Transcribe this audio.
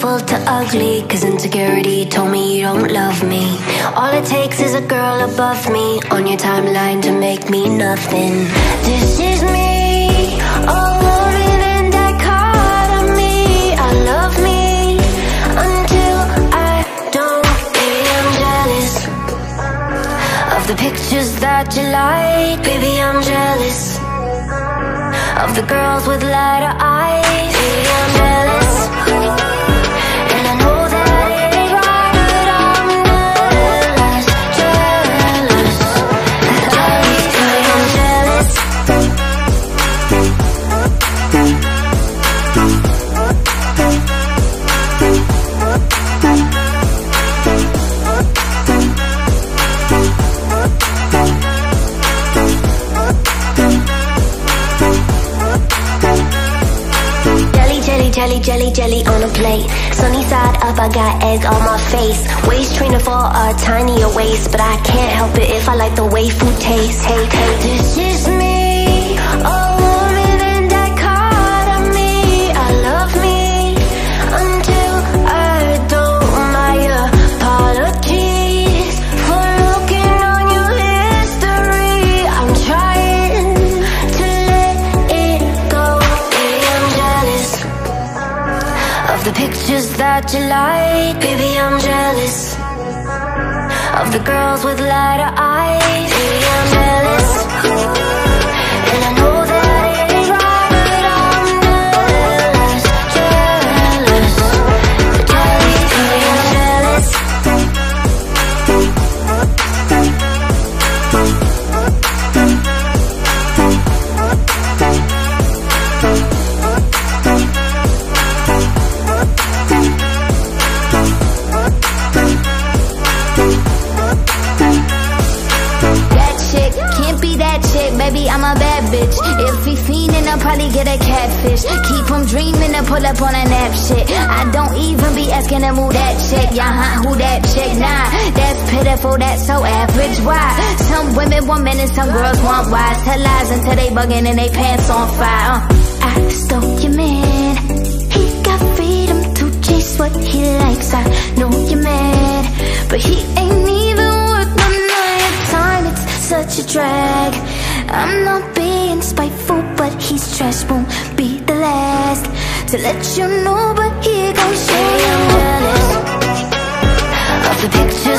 ugly Cause insecurity told me you don't love me. All it takes is a girl above me On your timeline to make me nothing. This is me, all woman in dichotomy I love me until I don't Baby, I'm jealous Of the pictures that you like. Baby, I'm jealous Of the girls with lighter eyes. Baby, I'm jealous jelly, jelly, on a plate. Sunny side up, I got egg on my face. Waist trainer for a tinier waist, but I can't help it if I like the way food tastes. Hey, hey, this is of the pictures that you like. Baby, I'm jealous of the girls with lighter eyes. Baby, I'm jealous. Baby. I'm a bad bitch. If he fiendin', I'll probably get a catfish. Keep him dreamin' to pull up on a nap shit. I don't even be asking to move that chick. Yeah, huh? Who that chick? Nah, that's pitiful. That's so average. Why? Some women want men and some girls want wise. Tell lies until they bugging and they pants on fire. Uh, I stole your man. I'm not being spiteful, but his trash won't be the last to let you know. But here goes I'm jealous of the you